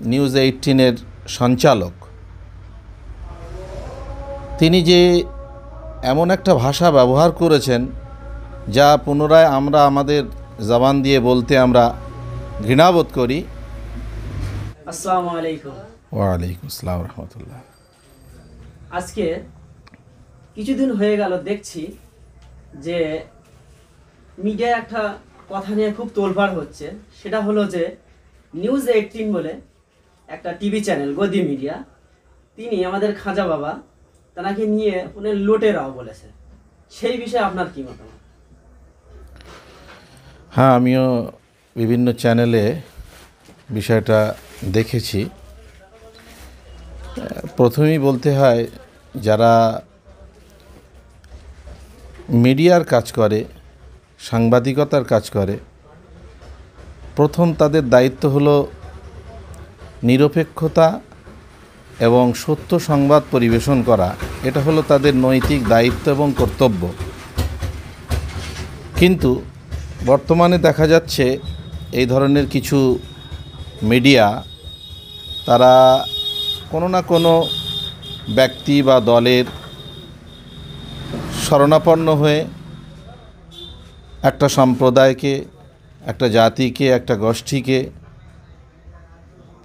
News এইটিনের সঞ্চালক। তিনি যে এমন একটা ভাষা ব্যবহার করেছেন যা পুনরায় আমরা আমাদের জবান দিয়ে বলতে আমরা ঘৃণাবোধ করি। আসসালামু আলাইকুম। ওয়ালাইকুম আসসালাম রহমতুল্লাহ। আজকে কিছুদিন হয়ে গেল দেখছি যে মিডিয়ায় একটা কথা নিয়ে খুব তোলপাড় হচ্ছে। সেটা হলো যে নিউজ এইটিন বলে একটা টিভি চ্যানেল গদি মিডিয়া তিনি আমাদের খাজা বাবা তাকে নিয়ে উনি লোটেরাও বলেছে। সেই বিষয়ে আপনার কি মতামত? হ্যাঁ আমিও বিভিন্ন চ্যানেলে বিষয়টা দেখেছি। প্রথমেই বলতে হয়, যারা মিডিয়ার কাজ করে, সাংবাদিকতার কাজ করে প্রথম তাদের দায়িত্ব হলো নিরপেক্ষতা এবং সত্য সংবাদ পরিবেশন করা। এটা হলো তাদের নৈতিক দায়িত্ব এবং কর্তব্য। কিন্তু বর্তমানে দেখা যাচ্ছে এই ধরনের কিছু মিডিয়া তারা কোনো না কোনো ব্যক্তি বা দলের শরণাপন্ন হয়ে একটা সম্প্রদায়কে একটা জাতিকে, একটা গোষ্ঠীকে,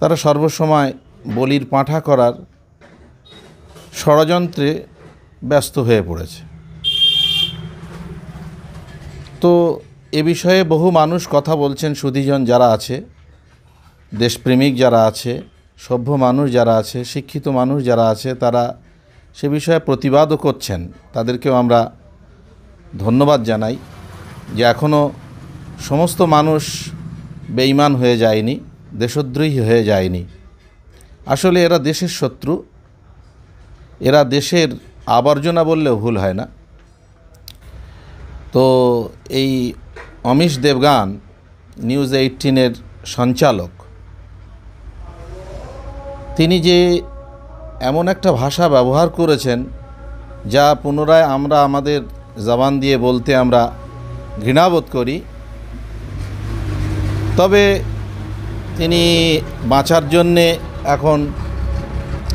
তারা সর্বসময় বলির পাঁঠা করার ষড়যন্ত্রে ব্যস্ত হয়ে পড়েছে। তো এ বিষয়ে বহু মানুষ কথা বলছেন, সুধীজন যারা আছে, দেশপ্রেমিক যারা আছে, সভ্য মানুষ যারা আছে, শিক্ষিত মানুষ যারা আছে, তারা সে বিষয়ে প্রতিবাদও করছেন। তাদেরকেও আমরা ধন্যবাদ জানাই যে এখনও সমস্ত মানুষ বেঈমান হয়ে যায়নি, দেশদ্রোহী হয়ে যায়নি। আসলে এরা দেশের শত্রু। এরা দেশের আবর্জনা বললেও ভুল হয় না। তো এই অমিশ দেবগান নিউজ এইটিনের সঞ্চালক। তিনি যে এমন একটা ভাষা ব্যবহার করেছেন, যা পুনরায় আমরা আমাদের জবান দিয়ে বলতে আমরা ঘৃণাবোধ করি তবে তিনি বাঁচার জন্যে এখন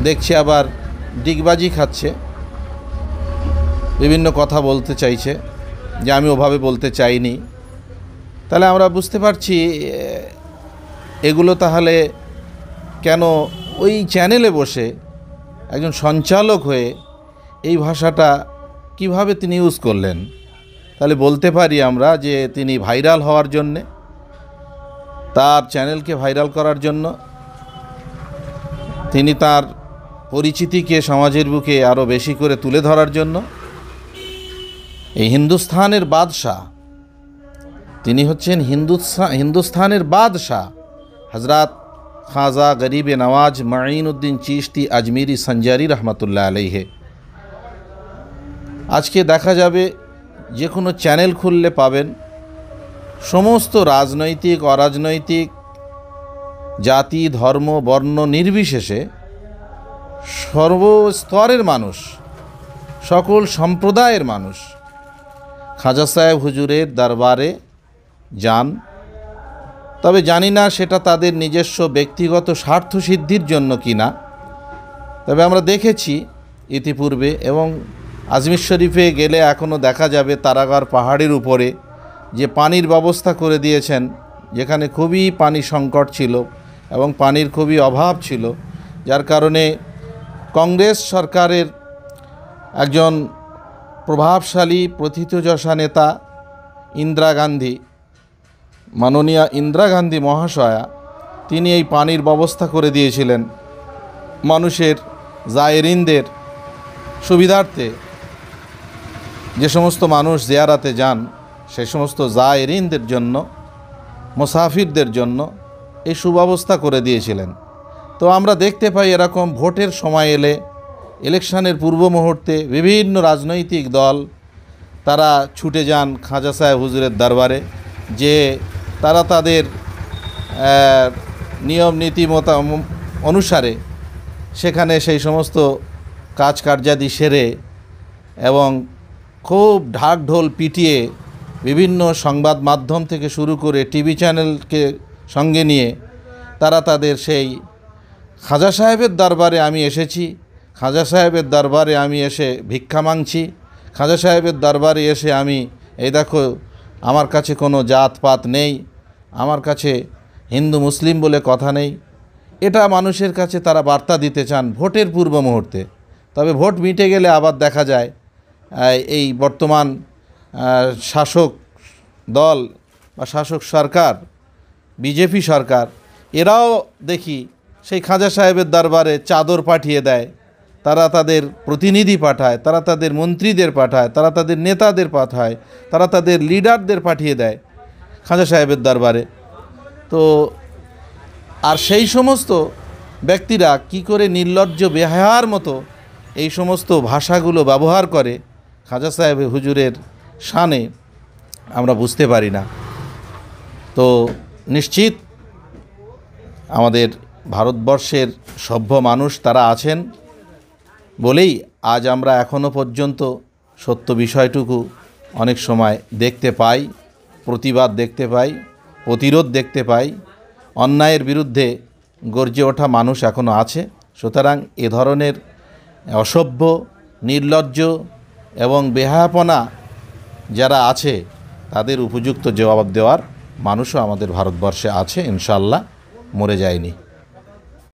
দেখছি আবার ডিগবাজি খাচ্ছে। বিভিন্ন কথা বলতে চাইছে, যে আমি ওভাবে বলতে চাইনি। তাহলে আমরা বুঝতে পারছি এগুলো তাহলে কেন ওই চ্যানেলে বসে একজন সঞ্চালক হয়ে এই ভাষাটা কীভাবে তিনি ইউজ করলেন? তাহলে বলতে পারি আমরা যে তিনি ভাইরাল হওয়ার জন্যে। তার চ্যানেলকে ভাইরাল করার জন্য তিনি তার পরিচিতিকে সমাজের বুকে আরও বেশি করে তুলে ধরার জন্য এই হিন্দুস্থানের বাদশাহ, তিনি হচ্ছেন হিন্দুস্থান হিন্দুস্থানের বাদশাহ হজরত খাজা গরিবে নওয়াজ মাইন উদ্দিন চিশতি আজমিরি সঞ্জারি রহমতুল্লাহ আলহে আজকে দেখা যাবে যে কোনো চ্যানেল খুললে পাবেন সমস্ত রাজনৈতিক, অরাজনৈতিক, জাতি, ধর্ম, বর্ণ নির্বিশেষে সর্বস্তরের মানুষ, সকল সম্প্রদায়ের মানুষ খাজা সাহেব হুজুরের দরবারে যান। তবে জানি না সেটা তাদের নিজস্ব ব্যক্তিগত স্বার্থ সিদ্ধির জন্য কি না তবে আমরা দেখেছি ইতিপূর্বে এবং আজমির শরীফে গেলে এখনও দেখা যাবে তারাগার পাহাড়ের উপরে যে পানির ব্যবস্থা করে দিয়েছেন, যেখানে খুবই পানি সংকট ছিল এবং পানির খুবই অভাব ছিল, যার কারণে কংগ্রেস সরকারের একজন প্রভাবশালী প্রথিতযশা নেতা ইন্দিরা গান্ধী, মাননীয়া ইন্দিরা গান্ধী মহাশয়া, তিনি এই পানির ব্যবস্থা করে দিয়েছিলেন মানুষের জায়েরিনদের সুবিধার্থে। যে সমস্ত মানুষ জিয়ারাতে যান সে সমস্ত জায়েরিনদের জন্য, মুসাফিরদের জন্য এই সুব্যবস্থা করে দিয়েছিলেন। তো আমরা দেখতে পাই এরকম ভোটের সময় এলে, ইলেকশনের পূর্ব মুহূর্তে বিভিন্ন রাজনৈতিক দল তারা ছুটে যান খাজা সাহেব হুজুরের দরবারে, যে তারা তাদের নিয়ম নীতি মতা অনুসারে সেখানে সেই সমস্ত কাজ কার্যাদি সেরে এবং খুব ঢাক ঢোল পিটিয়ে বিভিন্ন সংবাদ মাধ্যম থেকে শুরু করে টিভি চ্যানেলকে সঙ্গে নিয়ে তারা তাদের সেই খাজা সাহেবের দরবারে আমি এসেছি, খাজা সাহেবের দরবারে আমি এসে ভিক্ষা মাংছি, খাজা সাহেবের দরবারে এসে আমি, এই দেখো, আমার কাছে কোনো জাতপাত নেই, আমার কাছে হিন্দু মুসলিম বলে কথা নেই। এটা মানুষের কাছে তারা বার্তা দিতে চান ভোটের পূর্ব মুহূর্তে। তবে ভোট মিটে গেলে আবার দেখা যায় এই বর্তমান শাসক দল বা শাসক সরকার, বিজেপি সরকার, এরাও দেখি সেই খাজা সাহেবের দরবারে চাদর পাঠিয়ে দেয়। তারা তাদের প্রতিনিধি পাঠায়, তারা তাদের মন্ত্রীদের পাঠায়, তারা তাদের নেতাদের পাঠায়, তারা তাদের লিডারদের পাঠিয়ে দেয় খাজা সাহেবের দরবারে। তো আর সেই সমস্ত ব্যক্তিরা কি করে নির্লজ্জ, বেহায়ার মতো এই সমস্ত ভাষাগুলো ব্যবহার করে খাজা সাহেব হুজুরের শানে আমরা বুঝতে পারি না। তো নিশ্চিত আমাদের ভারতবর্ষের সভ্য মানুষ তারা আছেন বলেই আজ আমরা এখনও পর্যন্ত সত্য বিষয়টুকু অনেক সময় দেখতে পাই, প্রতিবাদ দেখতে পাই, প্রতিরোধ দেখতে পাই। অন্যায়ের বিরুদ্ধে গর্জে ওঠা মানুষ এখনও আছে। সুতরাং এ ধরনের অসভ্য, নির্লজ্জ এবং বেহায়াপনা যারা আছে তাদের উপযুক্ত জবাব দেওয়ার মানুষও আমাদের ভারতবর্ষে আছে ইনশাল্লাহ মরে যায়নি।